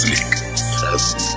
Catholic.